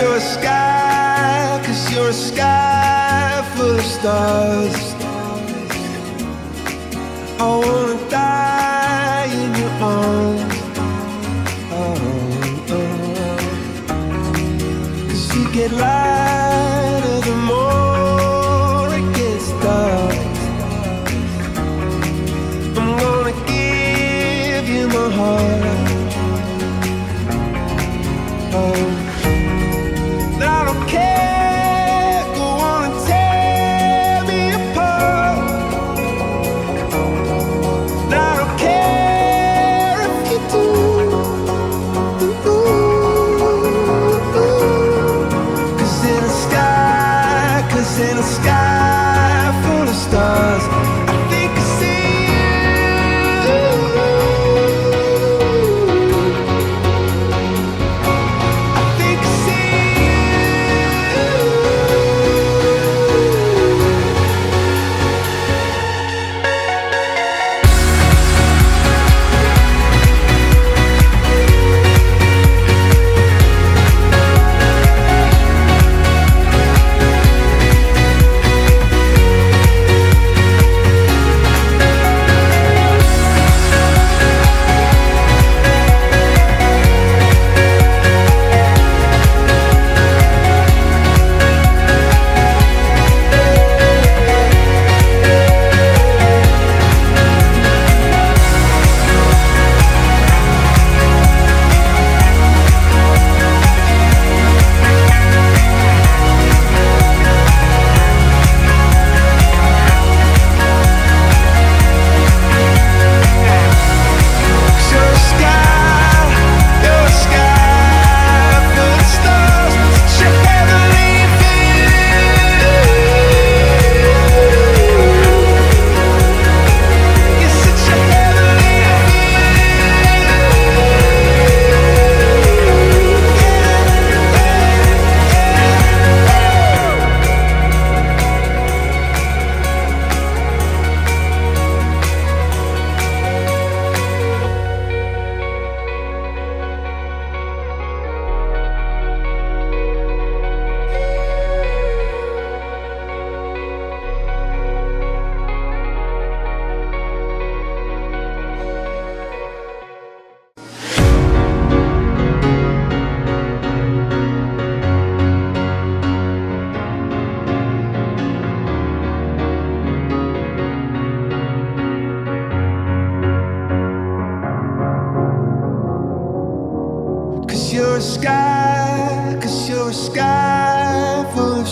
you're a sky, cause you're a sky full of stars. I wanna die in your arms. Oh, oh. oh. Cause you get lost.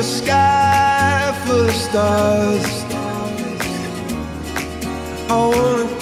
a sky full of stars. I wanna